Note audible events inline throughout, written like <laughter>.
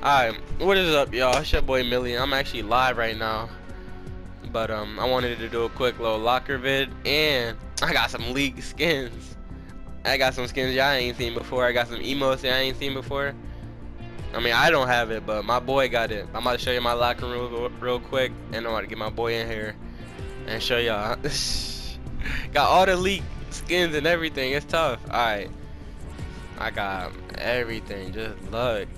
Alright, what is up, y'all? It's your boy Milly. I'm actually live right now. But, um, I wanted to do a quick little locker vid. And I got some league skins. I got some skins y'all ain't seen before. I got some emotes I ain't seen before. I mean, I don't have it, but my boy got it. I'm about to show you my locker room real, quick. And I'm about to get my boy in here and show y'all. <laughs> got all the league skins and everything. It's tough. Alright. I got everything. Just look.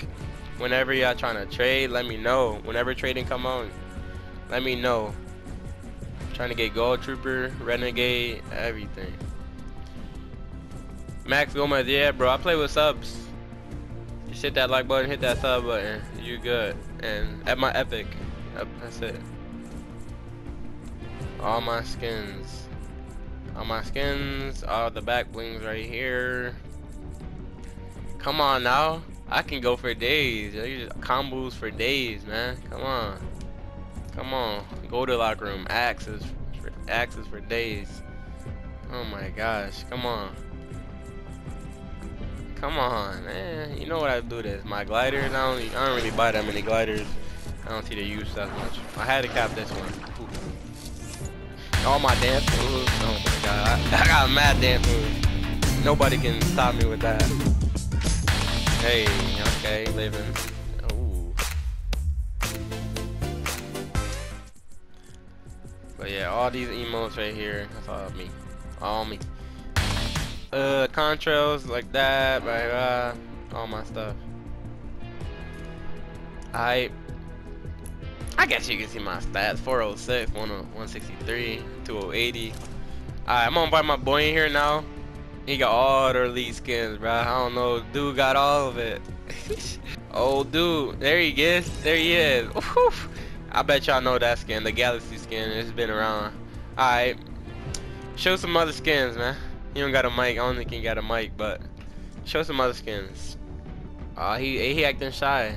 Whenever y'all trying to trade, let me know. Whenever trading come on, let me know. I'm trying to get Ghoul Trooper, Renegade, everything. Max Gomez, yeah, bro. I play with subs. Just hit that like button, hit that sub button. You good. And at my epic. That's it. All my skins. All my skins. All the back blings right here. Come on now. I can go for days. Combos for days, man. Come on. Come on. Go to locker room. Axes for axes for days. Oh my gosh. Come on. Come on, man. You know what I do this. My gliders, I don't, I don't really buy that many gliders. I don't see the use that much. I had to cap this one. Ooh. All my dance moves. Oh my god. I, I got mad dance moves. Nobody can stop me with that. Hey, okay, living. Ooh. But yeah, all these emotes right here, that's all me. All me. Uh, contrails like that, blah, blah, all my stuff. I I guess you can see my stats 406, 163, 2080. Alright, I'm gonna invite my boy in here now. He got all the elite skins, bro. I don't know. Dude got all of it. <laughs> oh, dude. There he is. There he is. Oof. I bet y'all know that skin. The Galaxy skin. It's been around. Alright. Show some other skins, man. He don't got a mic. I don't think he got a mic, but show some other skins. Uh, he, he acting shy.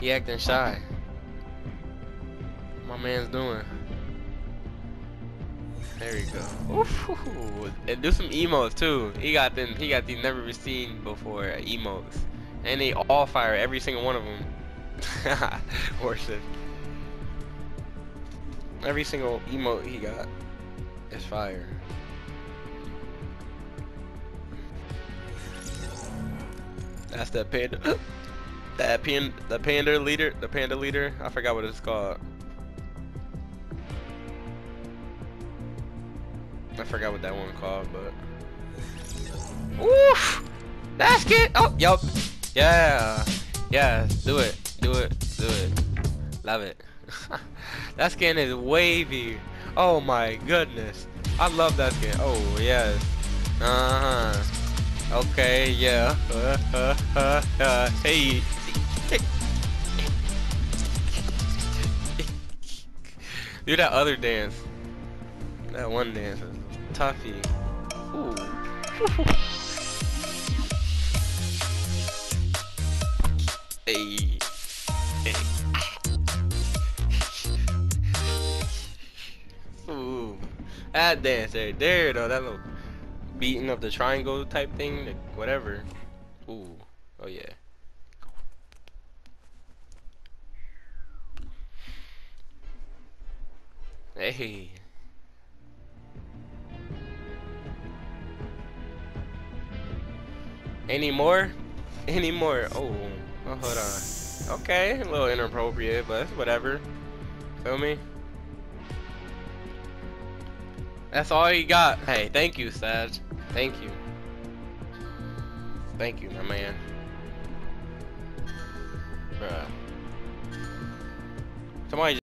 He acting shy. My man's doing. There you go. And do some emotes too. He got them. He got these never seen before emotes, and they all fire every single one of them. <laughs> Worship. Every single emote he got is fire. That's <gasps> that panda. that panda. The panda leader. The panda leader. I forgot what it's called. I forgot what that one called, but. Oof! Good! Oh, yup. Yeah. Yeah, do it. Do it. Do it. Love it. <laughs> that skin is wavy. Oh my goodness. I love that skin. Oh, yes. Uh-huh. Okay, yeah. Uh, uh, uh, uh. Hey. <laughs> Do that other dance. That one dance is. Ooh. hey. Hey. Ooh. That dance there though, that little beating of the triangle type thing, whatever. Ooh. Oh yeah. Hey. Any more? <laughs> Any more? Oh, hold on. Okay, a little inappropriate, but whatever. Feel me? That's all you got. Hey, thank you, Sag. Thank you. Thank you, my man. Bruh. Somebody